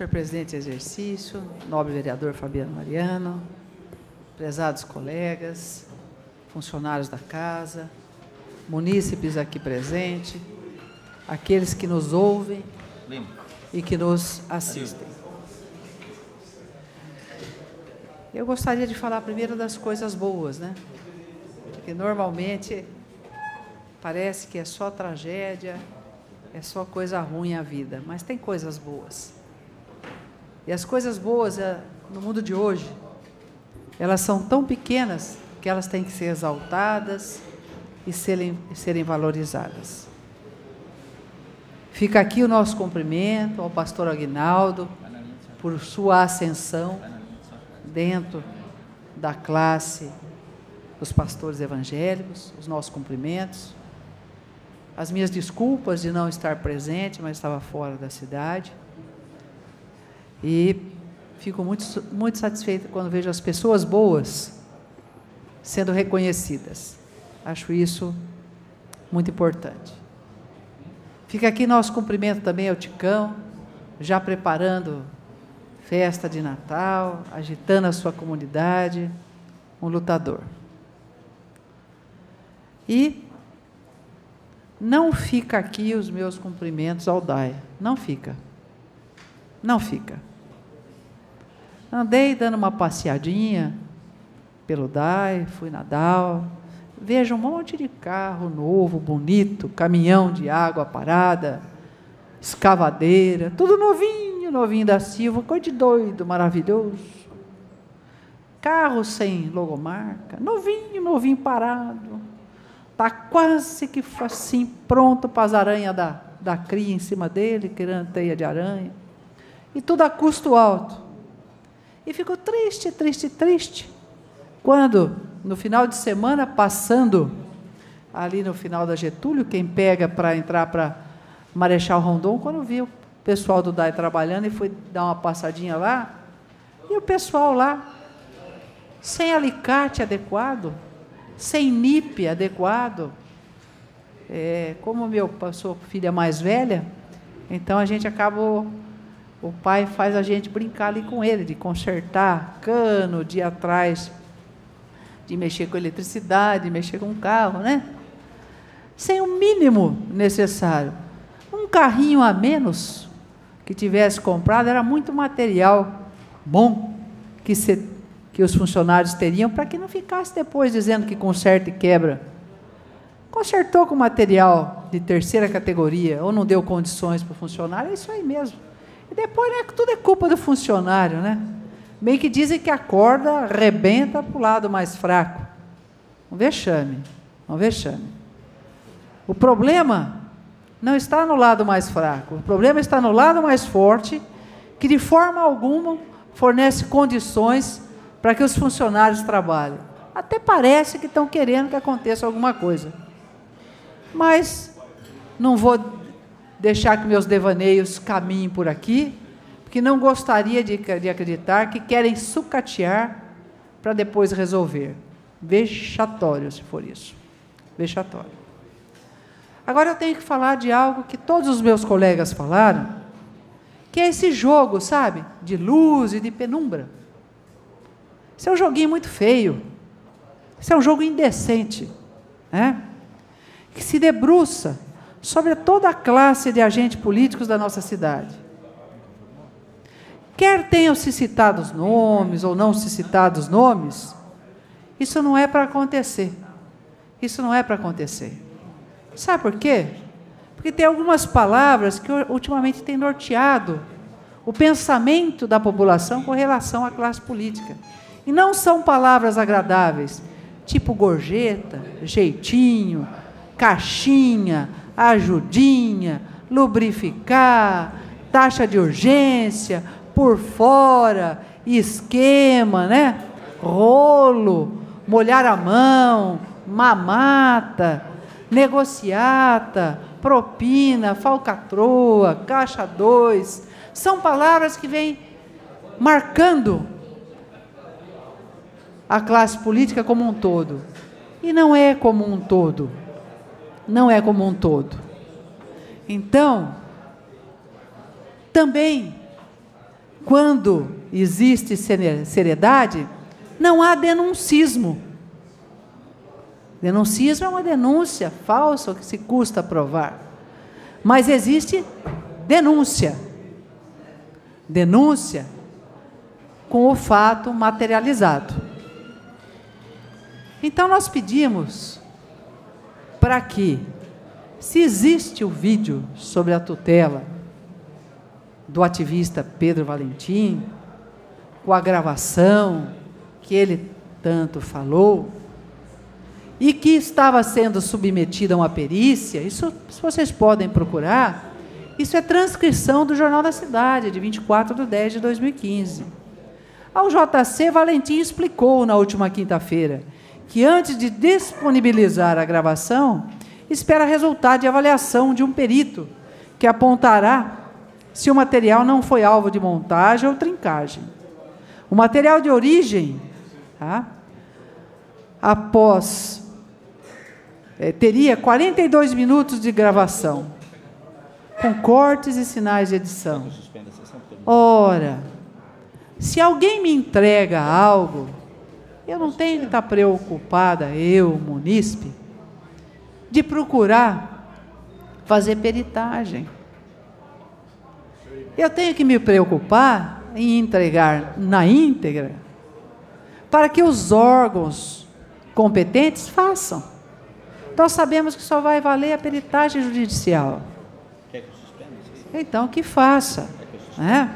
senhor presidente de exercício, nobre vereador Fabiano Mariano, prezados colegas, funcionários da casa, munícipes aqui presentes, aqueles que nos ouvem e que nos assistem. Eu gostaria de falar primeiro das coisas boas, né? Porque normalmente parece que é só tragédia, é só coisa ruim a vida, mas tem coisas boas. E as coisas boas é, no mundo de hoje, elas são tão pequenas que elas têm que ser exaltadas e serem, serem valorizadas. Fica aqui o nosso cumprimento ao pastor Aguinaldo por sua ascensão dentro da classe dos pastores evangélicos, os nossos cumprimentos. As minhas desculpas de não estar presente, mas estava fora da cidade. E fico muito, muito satisfeita quando vejo as pessoas boas sendo reconhecidas. Acho isso muito importante. Fica aqui nosso cumprimento também ao Ticão, já preparando festa de Natal, agitando a sua comunidade, um lutador. E não fica aqui os meus cumprimentos ao DAI, não fica. Não fica. Andei dando uma passeadinha pelo DAI, fui na DAO, vejo um monte de carro novo, bonito, caminhão de água parada, escavadeira, tudo novinho, novinho da Silva, coisa de doido, maravilhoso. Carro sem logomarca, novinho, novinho parado. Está quase que assim, pronto para as aranhas da, da cria em cima dele, querendo teia de aranha. E tudo a custo alto. E ficou triste, triste, triste. Quando, no final de semana, passando ali no final da Getúlio, quem pega para entrar para Marechal Rondon, quando viu o pessoal do DAI trabalhando e foi dar uma passadinha lá, e o pessoal lá, sem alicate adequado, sem NIP adequado, é, como meu sou filha mais velha, então a gente acabou o pai faz a gente brincar ali com ele, de consertar cano, de ir atrás, de mexer com eletricidade, de mexer com carro, né? Sem o mínimo necessário. Um carrinho a menos que tivesse comprado era muito material bom que, se, que os funcionários teriam para que não ficasse depois dizendo que conserta e quebra. Consertou com material de terceira categoria ou não deu condições para o funcionário, é isso aí mesmo. E depois né, tudo é culpa do funcionário, né? Meio que dizem que a corda arrebenta para o lado mais fraco. Um vexame, um vexame. O problema não está no lado mais fraco, o problema está no lado mais forte, que de forma alguma fornece condições para que os funcionários trabalhem. Até parece que estão querendo que aconteça alguma coisa. Mas não vou deixar que meus devaneios caminhem por aqui, porque não gostaria de, de acreditar que querem sucatear para depois resolver. Vexatório, se for isso. Vexatório. Agora eu tenho que falar de algo que todos os meus colegas falaram, que é esse jogo, sabe? De luz e de penumbra. Isso é um joguinho muito feio. Isso é um jogo indecente. Né? Que se debruça sobre toda a classe de agentes políticos da nossa cidade. Quer tenham se citado os nomes ou não se citados nomes, isso não é para acontecer. Isso não é para acontecer. Sabe por quê? Porque tem algumas palavras que ultimamente têm norteado o pensamento da população com relação à classe política. E não são palavras agradáveis, tipo gorjeta, jeitinho, caixinha, ajudinha, lubrificar, taxa de urgência, por fora, esquema, né? Rolo, molhar a mão, mamata, negociata, propina, falcatroa, caixa 2, são palavras que vêm marcando a classe política como um todo. E não é como um todo não é como um todo. Então, também quando existe seriedade, não há denuncismo. Denuncismo é uma denúncia falsa que se custa provar. Mas existe denúncia. Denúncia com o fato materializado. Então nós pedimos para que, se existe o vídeo sobre a tutela do ativista Pedro Valentim, com a gravação que ele tanto falou, e que estava sendo submetida a uma perícia, isso vocês podem procurar, isso é transcrição do Jornal da Cidade, de 24 de 10 de 2015. Ao JC, Valentim explicou na última quinta-feira que antes de disponibilizar a gravação, espera resultado de avaliação de um perito que apontará se o material não foi alvo de montagem ou trincagem. O material de origem, tá? após, é, teria 42 minutos de gravação, com cortes e sinais de edição. Ora, se alguém me entrega algo, eu não tenho que estar preocupada, eu, munícipe, de procurar fazer peritagem. Eu tenho que me preocupar em entregar na íntegra para que os órgãos competentes façam. Nós sabemos que só vai valer a peritagem judicial. Então, que faça. Né?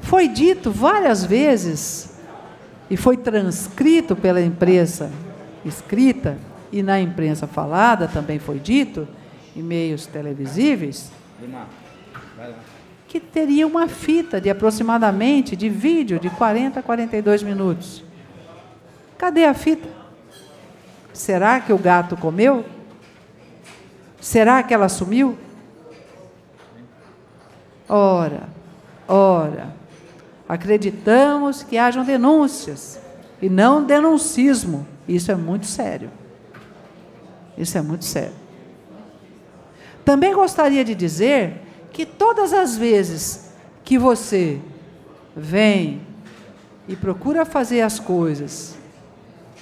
Foi dito várias vezes e foi transcrito pela imprensa escrita e na imprensa falada também foi dito, em meios televisíveis, que teria uma fita de aproximadamente de vídeo de 40 a 42 minutos. Cadê a fita? Será que o gato comeu? Será que ela sumiu? Ora, ora, acreditamos que hajam denúncias e não denuncismo. Isso é muito sério. Isso é muito sério. Também gostaria de dizer que todas as vezes que você vem e procura fazer as coisas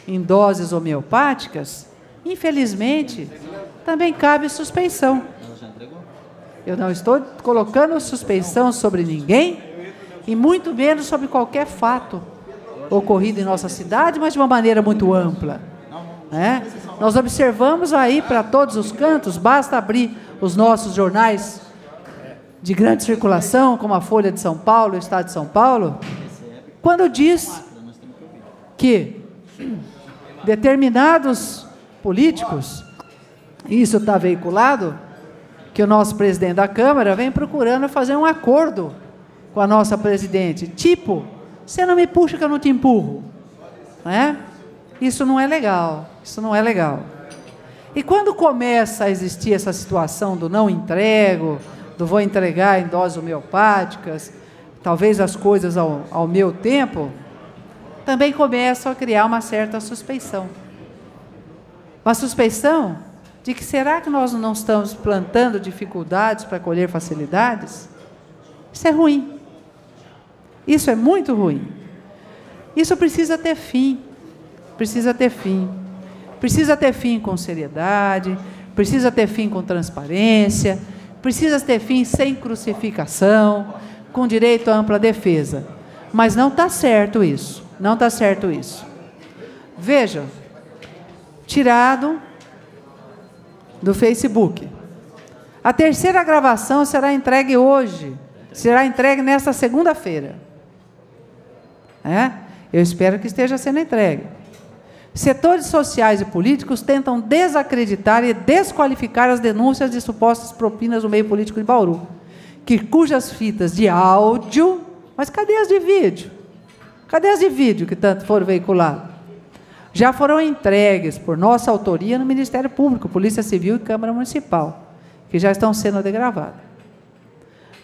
em doses homeopáticas, infelizmente, também cabe suspeição. Eu não estou colocando suspeição sobre ninguém e muito menos sobre qualquer fato ocorrido em nossa cidade, mas de uma maneira muito ampla. Né? Nós observamos aí para todos os cantos, basta abrir os nossos jornais de grande circulação, como a Folha de São Paulo, o Estado de São Paulo, quando diz que determinados políticos, isso está veiculado, que o nosso presidente da Câmara vem procurando fazer um acordo com a nossa presidente, tipo, você não me puxa que eu não te empurro, né? Isso não é legal, isso não é legal. E quando começa a existir essa situação do não entrego, do vou entregar em doses homeopáticas, talvez as coisas ao, ao meu tempo, também começam a criar uma certa suspeição. Uma suspeição de que será que nós não estamos plantando dificuldades para colher facilidades? Isso é ruim. Isso é muito ruim. Isso precisa ter fim. Precisa ter fim. Precisa ter fim com seriedade, precisa ter fim com transparência, Precisa ter fim sem crucificação, com direito à ampla defesa. Mas não está certo isso. Não está certo isso. Veja, tirado do Facebook. A terceira gravação será entregue hoje. Será entregue nesta segunda-feira. É? Eu espero que esteja sendo entregue. Setores sociais e políticos tentam desacreditar e desqualificar as denúncias de supostas propinas no meio político de Bauru, que cujas fitas de áudio, mas cadê as de vídeo? Cadê as de vídeo que tanto foram veiculadas? Já foram entregues por nossa autoria no Ministério Público, Polícia Civil e Câmara Municipal, que já estão sendo degravadas.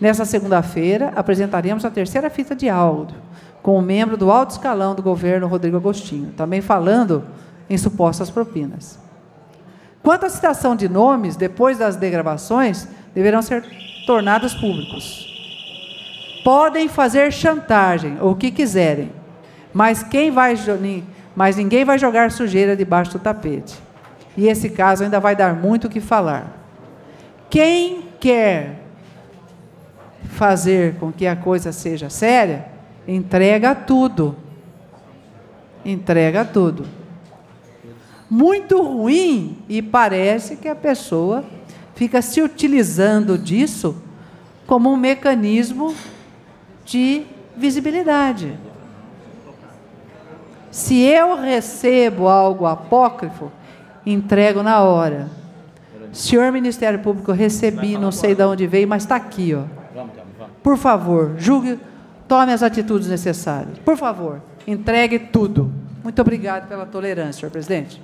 Nessa segunda-feira, apresentaremos a terceira fita de áudio, com o membro do alto escalão do governo, Rodrigo Agostinho, também falando em supostas propinas. Quanto à citação de nomes, depois das degravações, deverão ser tornados públicos. Podem fazer chantagem, ou o que quiserem, mas quem vai mas ninguém vai jogar sujeira debaixo do tapete. E esse caso ainda vai dar muito o que falar. Quem quer fazer com que a coisa seja séria, entrega tudo. Entrega tudo. Muito ruim e parece que a pessoa fica se utilizando disso como um mecanismo de visibilidade. Se eu recebo algo apócrifo, entrego na hora. Senhor Ministério Público, recebi, não sei de onde veio, mas está aqui, ó. Por favor, julgue, tome as atitudes necessárias. Por favor, entregue tudo. Muito obrigado pela tolerância, senhor presidente.